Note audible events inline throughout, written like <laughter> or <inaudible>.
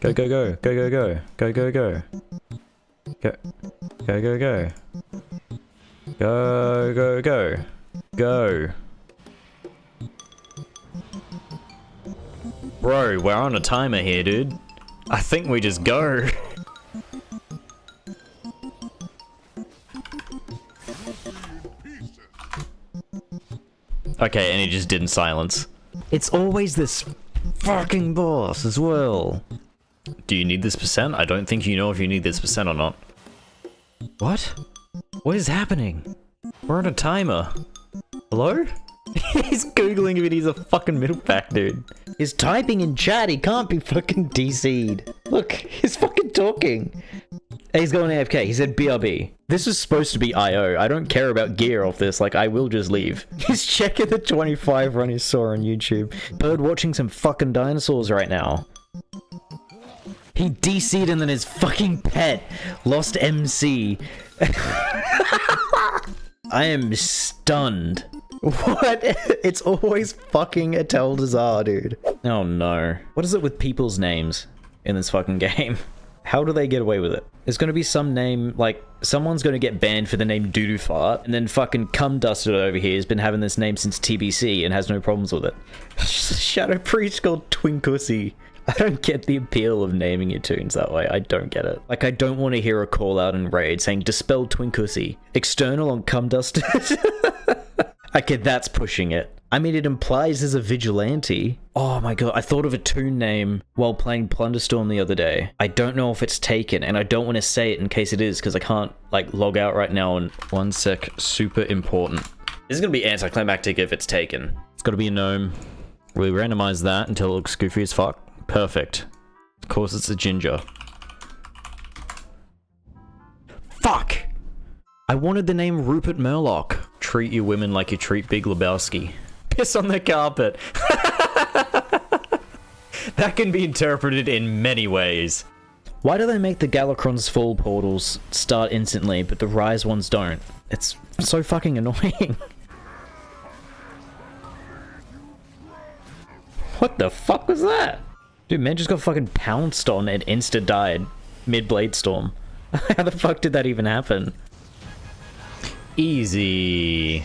Go, go, go, go, go, go, go, go, go. Go, go, go, go. Go, go, go. Go. Bro, we're on a timer here, dude. I think we just go. <laughs> okay, and he just didn't silence. It's always this fucking boss as well. Do you need this percent? I don't think you know if you need this percent or not. What? What is happening? We're on a timer. Hello? <laughs> he's googling if he's a fucking middle pack, dude. He's typing in chat. He can't be fucking DC'd. Look, he's fucking talking. He's going AFK. He said BRB. This is supposed to be IO. I don't care about gear off this. Like, I will just leave. <laughs> He's checking the 25 run he saw on YouTube. Bird watching some fucking dinosaurs right now. He DC'd and then his fucking pet lost MC. I am stunned. What? It's always fucking Atal'Dazar, dude. Oh no. What is it with people's names in this fucking game? How do they get away with it? There's gonna be some name, like, someone's gonna get banned for the name Doodoo Fart, and then fucking Cum Dusted over here has been having this name since TBC and has no problems with it. Shadow Priest called Twinkussy. I don't get the appeal of naming your tunes that way. I don't get it. Like, I don't want to hear a call out in Raid saying Dispel Twinkussy. External on Cum Dusted. <laughs> okay, that's pushing it. I mean, it implies there's a vigilante. Oh my god, I thought of a tune name while playing Plunderstorm the other day. I don't know if it's taken, and I don't want to say it in case it is, because I can't, like, log out right now and... One sec, super important. This is gonna be anticlimactic if it's taken. It's gotta be a gnome. We randomize that until it looks goofy as fuck. Perfect. Of course it's a ginger. Fuck! I wanted the name Rupert Murloc. Treat your women like you treat Big Lebowski. Piss on the carpet. <laughs> that can be interpreted in many ways. Why do they make the Galakrond's Fall portals start instantly, but the Rise ones don't? It's so fucking annoying. <laughs> what the fuck was that? Dude, man just got fucking pounced on and insta died mid blade storm. <laughs> How the fuck did that even happen? Easy.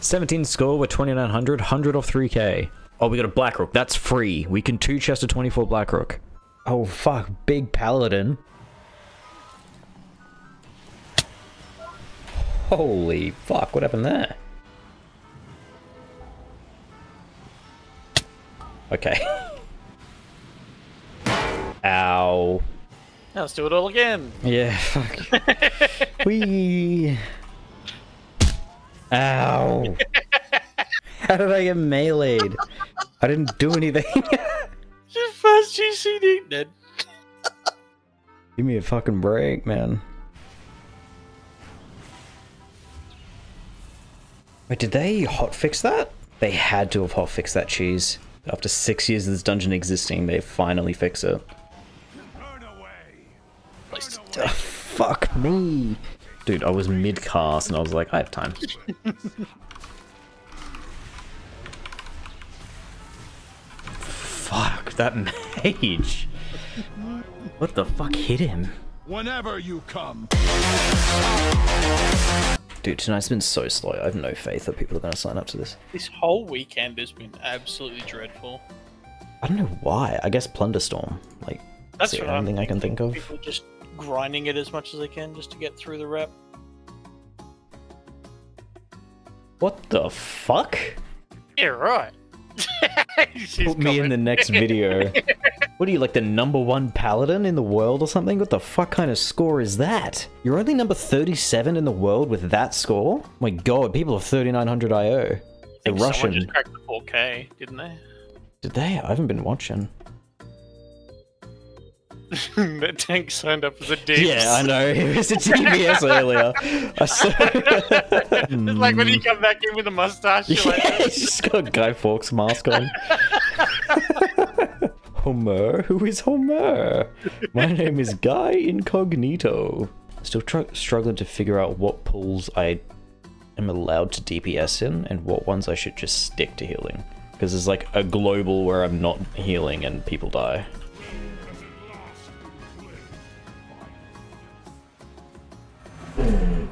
17 score with 2900, 100 off 3k. Oh, we got a Black Rook. That's free. We can two chest a 24 Black Rook. Oh fuck, big paladin. Holy fuck, what happened there? Okay. <laughs> Now let's do it all again. Yeah, fuck. <laughs> Wee. Ow. How did I get meleeed? I didn't do anything. <laughs> Your first GCD, Ned. Give me a fucking break, man. Wait, did they hotfix that? They had to have hotfixed that cheese. After six years of this dungeon existing, they finally fix it. Oh, fuck me. Dude, I was mid-cast and I was like, I have time. fuck, that mage. What the fuck hit him? Whenever you come. Dude, tonight's been so slow. I have no faith that people are going to sign up to this. This whole weekend has been absolutely dreadful. I don't know why. I guess Plunderstorm. Like, that's, That's the only thing I can think of. People just grinding it as much as they can just to get through the rep. What the fuck? Yeah, right. <laughs> Put me in the next video. <laughs> what are you, like the number one paladin in the world or something? What the fuck kind of score is that? You're only number 37 in the world with that score? my god, people have 3900 IO. The I Russian. just cracked the 4K, didn't they? Did they? I haven't been watching. <laughs> that tank signed up as a div. Yeah, I know. He was a TBS earlier. Saw... <laughs> It's like when you hmm. come back in with a mustache, you're like, Yeah, <laughs> he's just got a Guy Fawkes mask on. Homer? Who is Homer? My name is Guy Incognito. Still tr struggling to figure out what pools I am allowed to DPS in and what ones I should just stick to healing. Because there's like a global where I'm not healing and people die. Hmm.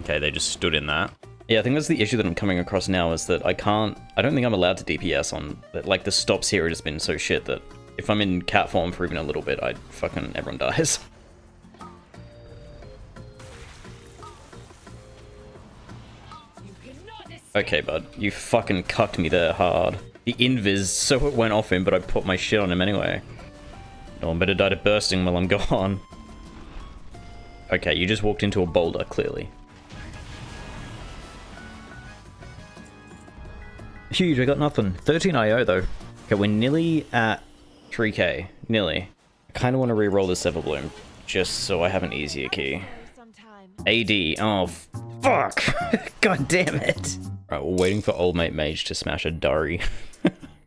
Okay, they just stood in that. Yeah, I think that's the issue that I'm coming across now is that I can't, I don't think I'm allowed to DPS on, like the stops here just been so shit that if I'm in cat form for even a little bit, I fucking, everyone dies. <laughs> Okay, bud, you fucking cucked me there hard. The invis, so it went off him, but I put my shit on him anyway. No one better die to bursting while I'm gone. Okay, you just walked into a boulder, clearly. Huge, I got nothing. 13 IO though. Okay, we're nearly at 3k. Nearly. I kind of want to re-roll this Everbloom, just so I have an easier key. AD. Oh, fuck! <laughs> God damn it! Right, we're waiting for old mate mage to smash a Dari.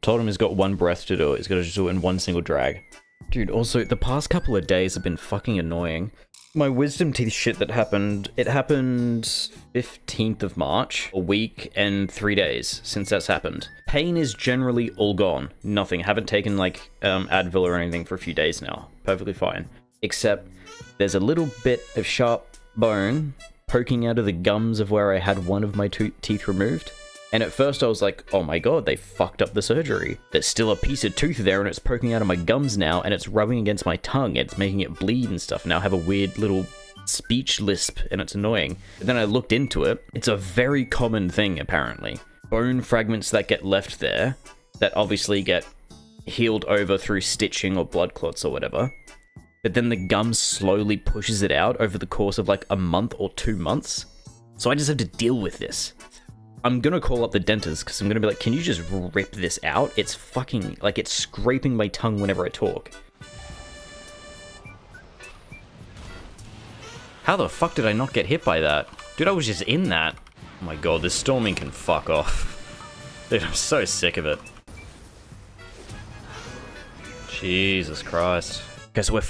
Told him he's got one breath to do it. He's got to just do it in one single drag. Dude, also, the past couple of days have been fucking annoying. My wisdom teeth shit that happened, it happened 15th of March, a week and three days since that's happened. Pain is generally all gone. Nothing. Haven't taken like um, Advil or anything for a few days now. Perfectly fine. Except there's a little bit of sharp bone poking out of the gums of where I had one of my teeth removed. And at first I was like, oh my god, they fucked up the surgery. There's still a piece of tooth there and it's poking out of my gums now and it's rubbing against my tongue. and It's making it bleed and stuff. Now I have a weird little speech lisp and it's annoying. But then I looked into it. It's a very common thing apparently. Bone fragments that get left there that obviously get healed over through stitching or blood clots or whatever. But then the gum slowly pushes it out over the course of like a month or two months. So I just have to deal with this. I'm gonna call up the dentist because I'm gonna be like, can you just rip this out? It's fucking, like, it's scraping my tongue whenever I talk. How the fuck did I not get hit by that? Dude, I was just in that. Oh my god, this storming can fuck off. <laughs> Dude, I'm so sick of it. Jesus Christ. Okay, so we're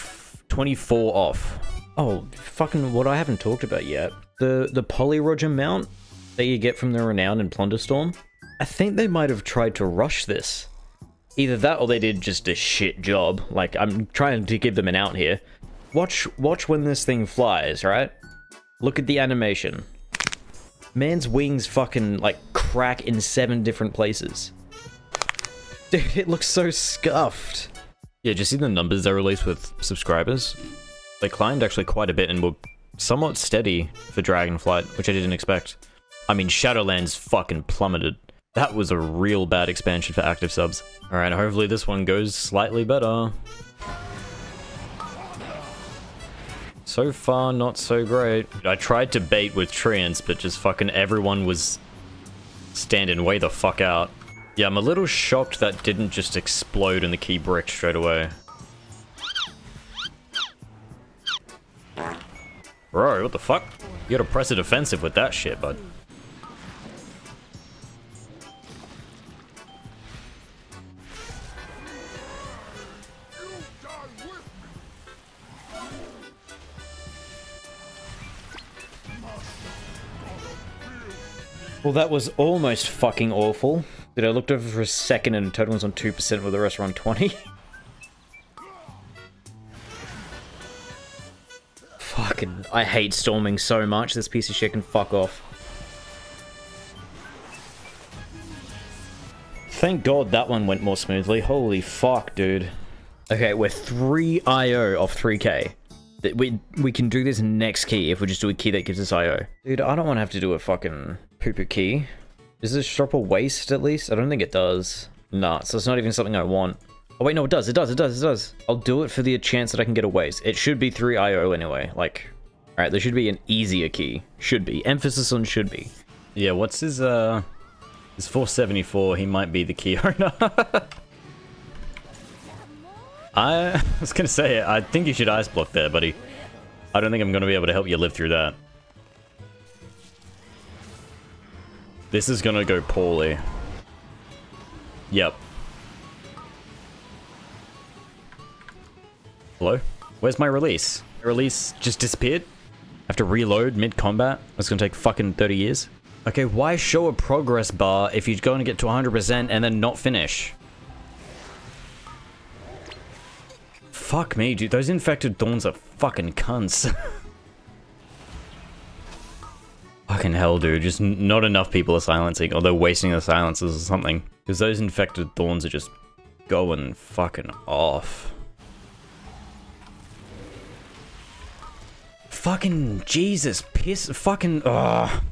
24 off. Oh, fucking what I haven't talked about yet. The the Polly Roger mount that you get from the Renown and Plunderstorm. I think they might have tried to rush this. Either that or they did just a shit job. Like, I'm trying to give them an out here. Watch, watch when this thing flies, right? Look at the animation. Man's wings fucking, like, crack in seven different places. Dude, it looks so scuffed. Yeah, just see the numbers they released with subscribers? They climbed actually quite a bit and were somewhat steady for Dragonflight, which I didn't expect. I mean, Shadowlands fucking plummeted. That was a real bad expansion for active subs. Alright, hopefully this one goes slightly better. So far, not so great. I tried to bait with Treants, but just fucking everyone was standing way the fuck out. Yeah, I'm a little shocked that didn't just explode in the key brick straight away. Bro, what the fuck? You gotta press a defensive with that shit, bud. Well, that was almost fucking awful. Did I looked over for a second and total was on 2% with the rest were on 20? <laughs> fucking, I hate storming so much. This piece of shit can fuck off. Thank god that one went more smoothly. Holy fuck, dude. Okay, we're 3 IO off 3k. We, we can do this next key if we just do a key that gives us IO. Dude, I don't want to have to do a fucking poo-poo key. Does this drop a waste at least? I don't think it does. Nah, so it's not even something I want. Oh wait, no, it does, it does, it does, it does. I'll do it for the chance that I can get a waste. It should be 3 IO anyway, like... Alright, there should be an easier key. Should be. Emphasis on should be. Yeah, what's his, uh... His 474, he might be the key <laughs> owner. <laughs> I was gonna say, I think you should ice block there, buddy. I don't think I'm gonna be able to help you live through that. This is gonna go poorly. Yep. Hello? Where's my release? My release just disappeared? I have to reload mid-combat? That's gonna take fucking 30 years? Okay, why show a progress bar if you're going to get to 100% and then not finish? Fuck me, dude. Those infected thorns are fucking cunts. <laughs> fucking hell, dude. Just not enough people are silencing, or they're wasting their silences or something. Because those infected thorns are just going fucking off. Fucking Jesus, piss, fucking, ugh.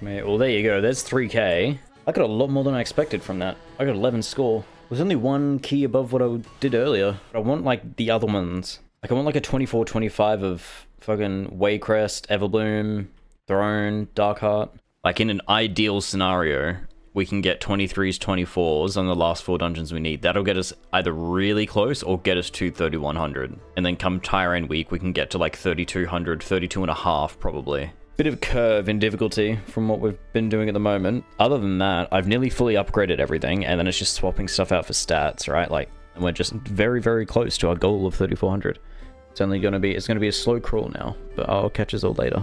Well, there you go. There's 3k. I got a lot more than I expected from that. I got 11 score. There's only one key above what I did earlier. I want, like, the other ones. Like, I want, like, a 24-25 of fucking Waycrest, Everbloom, Throne, Darkheart. Like in an ideal scenario, we can get 23s, 24s on the last four dungeons we need. That'll get us either really close or get us to 3100. And then come Tyrant week, we can get to like 3200, 32 and a half probably. Bit of curve in difficulty from what we've been doing at the moment. Other than that, I've nearly fully upgraded everything, and then it's just swapping stuff out for stats, right? Like, we're just very, very close to our goal of 3400. It's only gonna be, it's gonna be a slow crawl now, but I'll catch us all later.